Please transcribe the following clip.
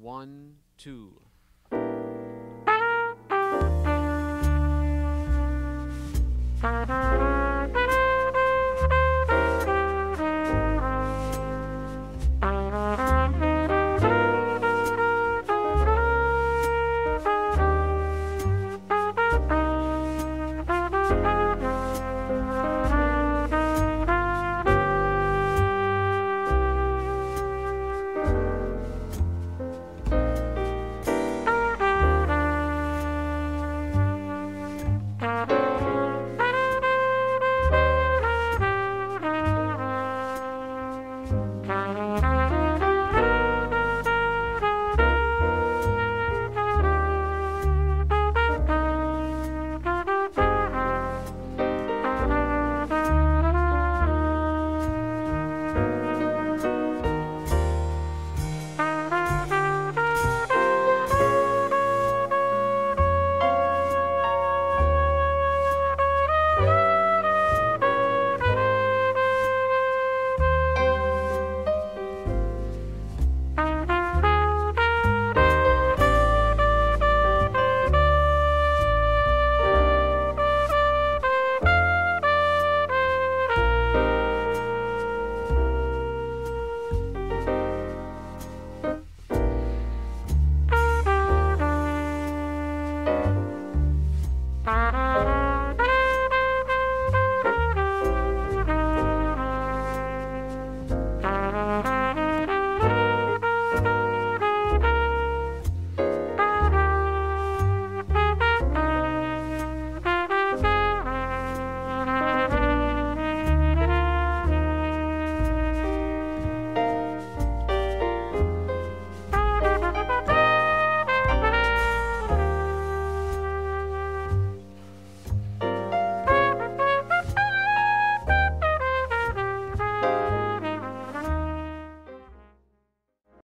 One, two.